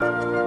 you